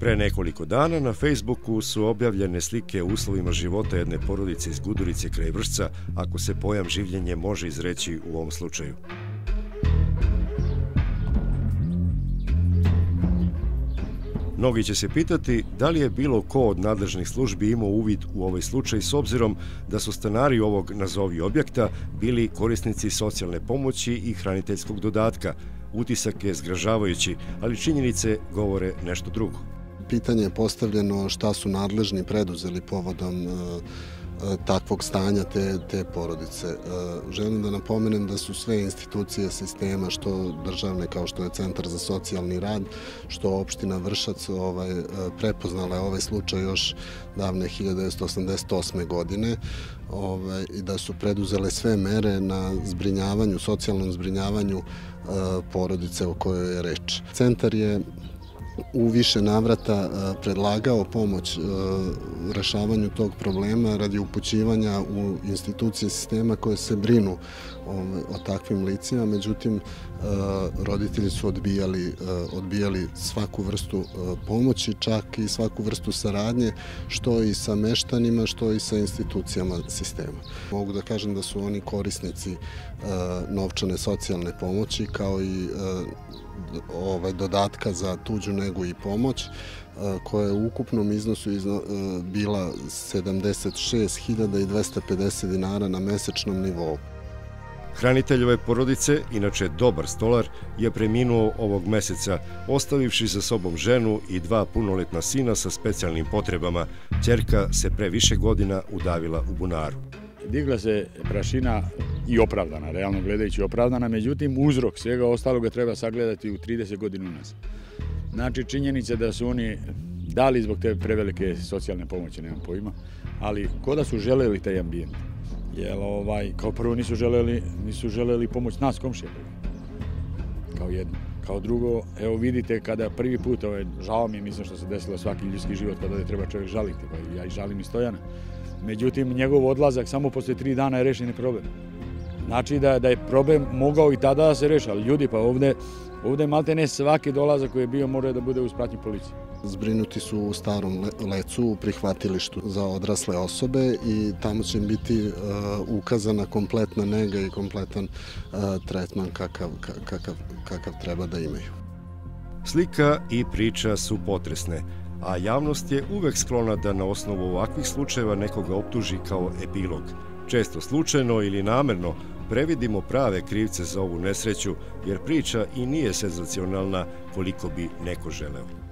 Pre nekoliko dana na Facebooku su objavljene slike u uslovima života jedne porodice iz Gudurice kraj Vršca, ako se pojam življenje može izreći u ovom slučaju. Mnogi će se pitati da li je bilo ko od nadležnih službi imao uvid u ovaj slučaj s obzirom da su stanari ovog nazovi objekta bili korisnici socijalne pomoći i hraniteljskog dodatka. Utisak je zgražavajući, ali činjenice govore nešto drugo. Pitanje je postavljeno šta su nadležni preduzeli povodom e, e, takvog stanja te, te porodice. E, želim da napomenem da su sve institucije sistema, što državne kao što je Centar za socijalni rad, što opština Vršac ovaj, e, prepoznala ovaj slučaj još davne 1988. godine ovaj, i da su preduzele sve mere na zbrinjavanju, socijalnom zbrinjavanju porodice o kojoj je reč. Centar je u više navrata e, predlagao pomoć e, rešavanju tog problema radi upućivanja u institucije sistema koje se brinu o takvim licima, međutim e, roditelji su odbijali, odbijali svaku vrstu pomoći, čak i svaku vrstu saradnje, što i sa meštanima, što i sa institucijama sistema. Mogu da kažem da su oni korisnici novčane socijalne pomoći, kao i ovaj dodatka za tuđu negu i pomoć e, koja je u ukupnom iznosu izno, e, bila 76.250 dinara na mesečnom nivou. Hraniteljove porodice, inače dobar stolar, je preminuo ovog meseca, ostavivši za sobom ženu i dva punoletna sina sa specijalnim potrebama. Ćerka se pre više godina udavila u bunaru digla se prašina i opravdana, realno gledajući opravdana, međutim uzrok svega ostaloga treba sagledati u 30 godinu nas. Znači činjenica da su oni dali zbog te prevelike socijalne pomoći, nemam pojma, ali koda su želeli taj ambijent. Jer ovaj, kao prvo nisu želeli, nisu želeli pomoć nas komšije. Kao jedno. Kao drugo, evo vidite kada prvi put, ovaj, žao mi je, mislim što se desilo svaki ljudski život kada je treba čovjek žaliti, pa ja i žalim i Stojana. Međutim, njegov odlazak samo posle tri dana je rešeni problem. Znači da, da je problem mogao i tada da se reši, ali ljudi pa ovde, ovde malte ne svaki dolazak koji je bio mora da bude uz pratnju policije. Zbrinuti su u starom lecu u prihvatilištu za odrasle osobe i tamo će biti uh, ukazana kompletna nega i kompletan uh, tretman kakav, kakav, kakav treba da imaju. Slika i priča su potresne a javnost je uvek sklona da na osnovu ovakvih slučajeva nekoga optuži kao epilog. Često slučajno ili namerno previdimo prave krivce za ovu nesreću, jer priča i nije senzacionalna koliko bi neko želeo.